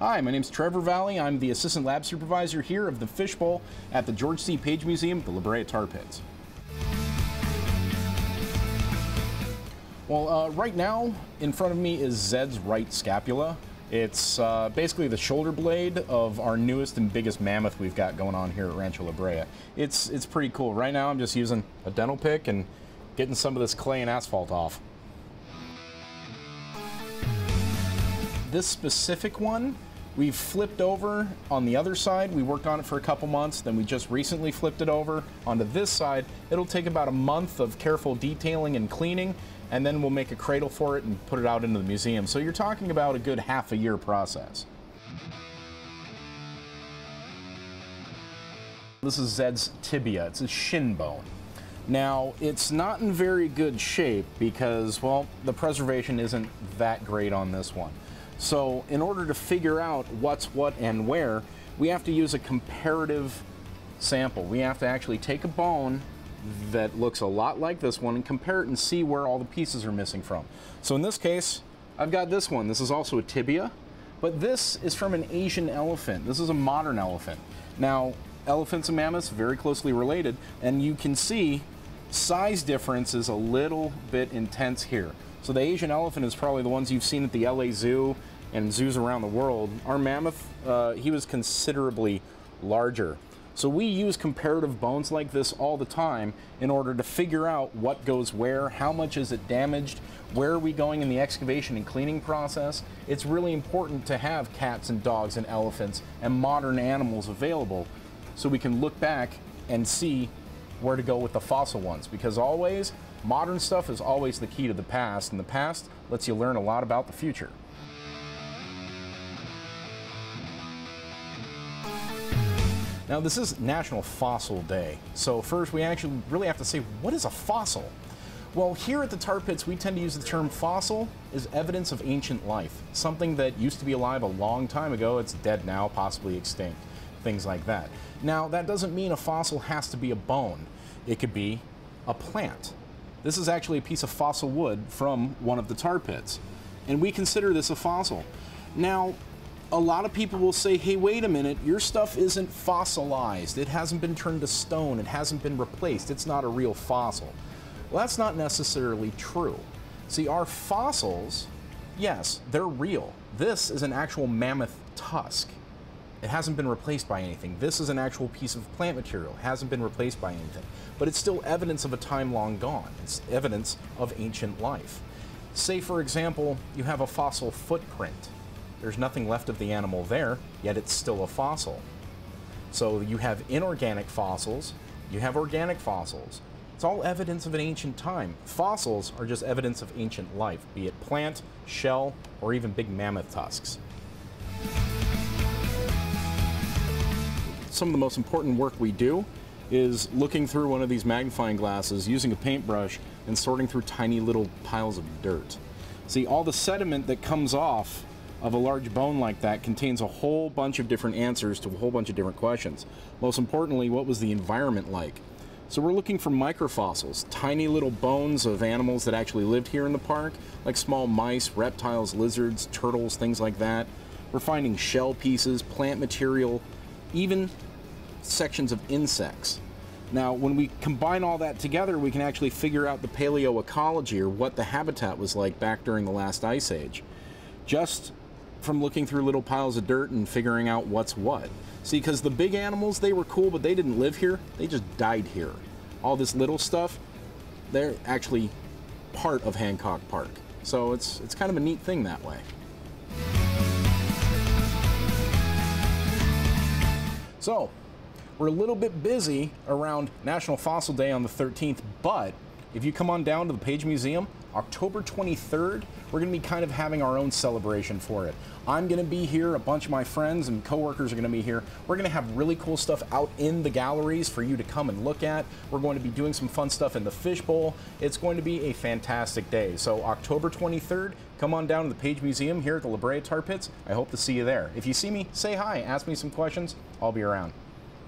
Hi, my name is Trevor Valle. I'm the Assistant Lab Supervisor here of the Fishbowl at the George C. Page Museum, the La Brea Tar Pits. Well, uh, right now, in front of me is Zed's right scapula. It's uh, basically the shoulder blade of our newest and biggest mammoth we've got going on here at Rancho La Brea. It's, it's pretty cool. Right now I'm just using a dental pick and getting some of this clay and asphalt off. This specific one, we've flipped over on the other side. We worked on it for a couple months, then we just recently flipped it over onto this side. It'll take about a month of careful detailing and cleaning, and then we'll make a cradle for it and put it out into the museum. So you're talking about a good half a year process. This is Zed's tibia, it's a shin bone. Now, it's not in very good shape because, well, the preservation isn't that great on this one. So in order to figure out what's what and where, we have to use a comparative sample. We have to actually take a bone that looks a lot like this one and compare it and see where all the pieces are missing from. So in this case, I've got this one. This is also a tibia, but this is from an Asian elephant. This is a modern elephant. Now, elephants and mammoths very closely related, and you can see size difference is a little bit intense here. So the Asian elephant is probably the ones you've seen at the LA Zoo and zoos around the world. Our mammoth, uh, he was considerably larger. So we use comparative bones like this all the time in order to figure out what goes where, how much is it damaged, where are we going in the excavation and cleaning process. It's really important to have cats and dogs and elephants and modern animals available so we can look back and see where to go with the fossil ones because always modern stuff is always the key to the past and the past lets you learn a lot about the future. Now this is National Fossil Day, so first we actually really have to say what is a fossil? Well, here at the tar pits, we tend to use the term fossil as evidence of ancient life. Something that used to be alive a long time ago, it's dead now, possibly extinct, things like that. Now, that doesn't mean a fossil has to be a bone. It could be a plant. This is actually a piece of fossil wood from one of the tar pits, and we consider this a fossil. Now, a lot of people will say, hey, wait a minute, your stuff isn't fossilized. It hasn't been turned to stone. It hasn't been replaced. It's not a real fossil. Well, that's not necessarily true. See, our fossils, yes, they're real. This is an actual mammoth tusk. It hasn't been replaced by anything. This is an actual piece of plant material. It hasn't been replaced by anything. But it's still evidence of a time long gone. It's evidence of ancient life. Say, for example, you have a fossil footprint there's nothing left of the animal there, yet it's still a fossil. So you have inorganic fossils, you have organic fossils. It's all evidence of an ancient time. Fossils are just evidence of ancient life, be it plant, shell, or even big mammoth tusks. Some of the most important work we do is looking through one of these magnifying glasses using a paintbrush and sorting through tiny little piles of dirt. See, all the sediment that comes off of a large bone like that contains a whole bunch of different answers to a whole bunch of different questions. Most importantly, what was the environment like? So we're looking for microfossils, tiny little bones of animals that actually lived here in the park, like small mice, reptiles, lizards, turtles, things like that. We're finding shell pieces, plant material, even sections of insects. Now, when we combine all that together, we can actually figure out the paleoecology or what the habitat was like back during the last ice age. Just from looking through little piles of dirt and figuring out what's what. See, because the big animals, they were cool, but they didn't live here. They just died here. All this little stuff, they're actually part of Hancock Park. So it's, it's kind of a neat thing that way. So, we're a little bit busy around National Fossil Day on the 13th, but if you come on down to the Page Museum, October 23rd, we're going to be kind of having our own celebration for it. I'm going to be here, a bunch of my friends and coworkers are going to be here. We're going to have really cool stuff out in the galleries for you to come and look at. We're going to be doing some fun stuff in the fishbowl. It's going to be a fantastic day. So October 23rd, come on down to the Page Museum here at the La Brea Tar Pits. I hope to see you there. If you see me, say hi, ask me some questions. I'll be around.